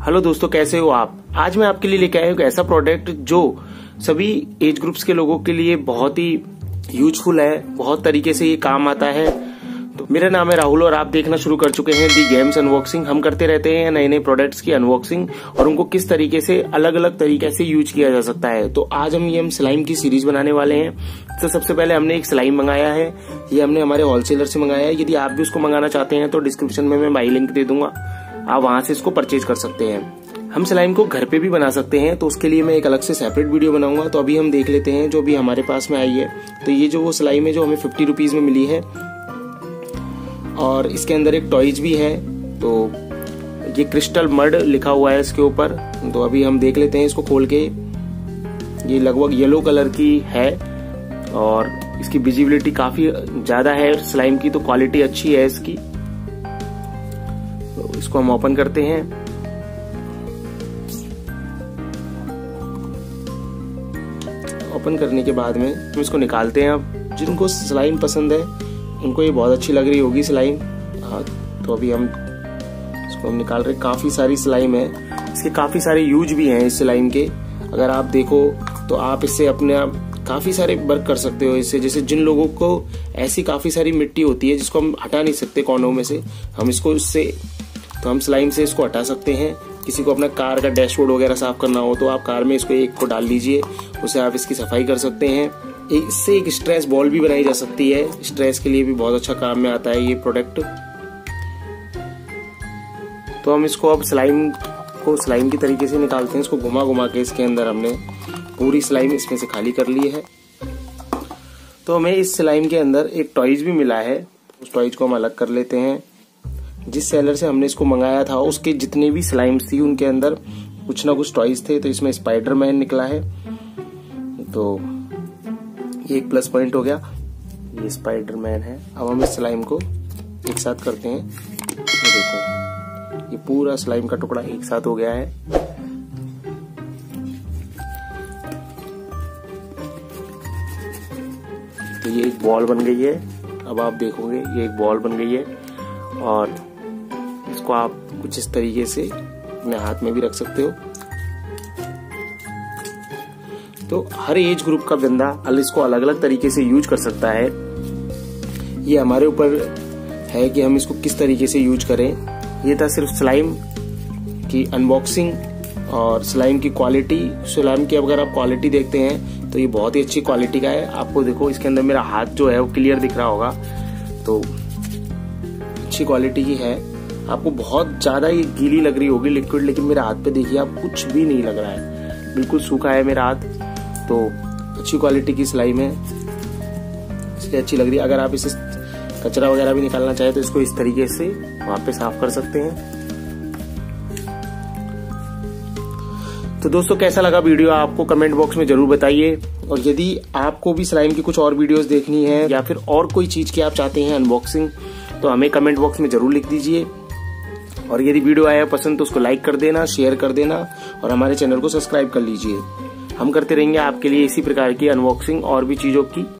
Hello दोस्तों, कैसे हो आप? आज मैं आपके लिए लेके आया हूँ ऐसा प्रोडक्ट जो सभी एज ग्रुप्स के लोगों के लिए बहुत ही यूजफुल है, बहुत तरीके से ये काम आता है। तो मेरा नाम है राहुल और आप देखना शुरू कर चुके हैं दी गेम्स अनबॉक्सिंग हम करते रहते हैं नए नए प्रोडक्ट्स की अनबॉक्सिंग और उनको किस तरीके से अलग अलग तरीके से यूज़ किया जा सकता है। तो आज हम ये, हम स्लाइम की सीरीज़ बनाने वाले हैं। तो सबसे पहले हमने एक स्लाइम मंगाया है। ये हमने हमारे होलसेलर से मंगाया है। यदि आप भी उसको मंगाना चाहते हैं तो डिस्क्रिप्शन में मैं बाई लिंक दे दूँगा। आप वहाँ से इसको परचेज कर सकते हैं। हम स्लाइम को घर पे भी बना सकते हैं तो उसके लिए मैं एक अलग से सेपरेट वीडियो बनाऊँगा। तो अभी हम देख लेते हैं, जो भी हमारे पास में आई है। तो ये जो वो स्लाइम है, जो हमें फिफ्टी रुपीज़ में मिली है। और इसके अंदर एक टॉयज भी है तो ये क्रिस्टल मर्ड लिखा हुआ है इसके ऊपर। तो अभी हम देख लेते हैं इसको खोल के। ये लगभग येलो कलर की है, और इसकी विजिबिलिटी काफ़ी ज़्यादा है। स्लाइम की तो क्वालिटी अच्छी है इसकी। इसको हम ओपन करते हैं। ओपन करने के बाद में हम इसको निकालते हैं अब जिनको स्लाइम पसंद है, उनको ये बहुत अच्छी लग रही होगी स्लाइम तो अभी हम इसको हम निकाल रहे काफ़ी सारी स्लाइम है। इसके काफ़ी सारे यूज़ भी हैं इस स्लाइम के। अगर आप देखो तो आप इससे अपने आप काफ़ी सारे वर्क कर सकते हो इससे जैसे जिन लोगों को ऐसी काफ़ी सारी मिट्टी होती है, जिसको हम हटा नहीं सकते कोनों में से, हम इसको इससे तो हम स्लाइम से इसको हटा सकते हैं। किसी को अपना कार का डैशबोर्ड वगैरह साफ़ करना हो तो आप कार में इसको एक को डाल लीजिए उसे आप इसकी सफ़ाई कर सकते हैं। इससे एक स्ट्रेस बॉल भी बनाई जा सकती है। स्ट्रेस के लिए भी बहुत अच्छा काम में आता है ये प्रोडक्ट तो हम इसको अब स्लाइम को स्लाइम की तरीके से निकालते हैं। इसको घुमा घुमा के इसके अंदर हमने पूरी स्लाइम इसमें से खाली कर ली है। तो हमें इस स्लाइम के अंदर एक टॉयज भी मिला है। उस टॉयज को हम अलग कर लेते हैं। जिस सेलर से हमने इसको मंगाया था, उसके जितने भी स्लाइम्स थी, उनके अंदर कुछ ना कुछ टॉयज थे तो इसमें स्पाइडर मैन निकला है। तो ये एक प्लस पॉइंट हो गया। ये स्पाइडर मैन है। अब हम इस स्लाइम को एक साथ करते हैं। ये देखो, ये पूरा स्लाइम का टुकड़ा एक साथ हो गया है। तो ये एक बॉल बन गई है। अब आप देखोगे, ये एक बॉल बन गई है। और इसको आप कुछ इस तरीके से अपने हाथ में भी रख सकते हो। तो हर एज ग्रुप का बंदा इसको अलग अलग तरीके से यूज़ कर सकता है। ये हमारे ऊपर है कि हम इसको किस तरीके से यूज़ करें। ये था सिर्फ़ स्लाइम की अनबॉक्सिंग और स्लाइम की क्वालिटी स्लाइम की अगर आप क्वालिटी देखते हैं तो ये बहुत ही अच्छी क्वालिटी का है। आपको देखो, इसके अंदर मेरा हाथ जो है वो क्लियर दिख रहा होगा। तो अच्छी क्वालिटी की है। आपको बहुत ज़्यादा ही गीली लग रही होगी लिक्विड लेकिन मेरे हाथ पे देखिए आप कुछ भी नहीं लग रहा है। बिल्कुल सूखा है मेरा हाथ। तो अच्छी क्वालिटी की स्लाइम है इसलिए अच्छी लग रही है। अगर आप इसे कचरा वगैरह भी निकालना चाहे तो इसको इस तरीके से वहाँ पे साफ़ कर सकते हैं। तो दोस्तों, कैसा लगा वीडियो? आपको कमेंट बॉक्स में ज़रूर बताइए। और यदि आपको भी स्लाइम की कुछ और वीडियोस देखनी है या फिर और कोई चीज़ की आप चाहते हैं अनबॉक्सिंग तो हमें कमेंट बॉक्स में ज़रूर लिख दीजिए। और यदि वीडियो आया पसंद तो उसको लाइक कर देना शेयर कर देना और हमारे चैनल को सब्सक्राइब कर लीजिए। हम करते रहेंगे आपके लिए इसी प्रकार की अनबॉक्सिंग और भी चीज़ों की।